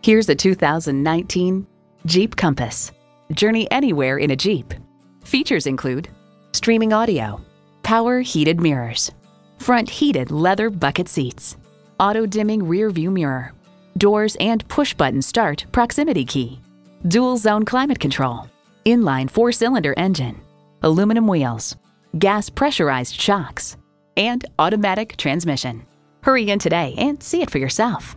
Here's a 2019 Jeep Compass. Journey anywhere in a Jeep. Features include streaming audio, power heated mirrors, front heated leather bucket seats, auto dimming rear view mirror, doors and push button start proximity key, dual zone climate control, inline four cylinder engine, aluminum wheels, gas pressurized shocks, and automatic transmission. Hurry in today and see it for yourself.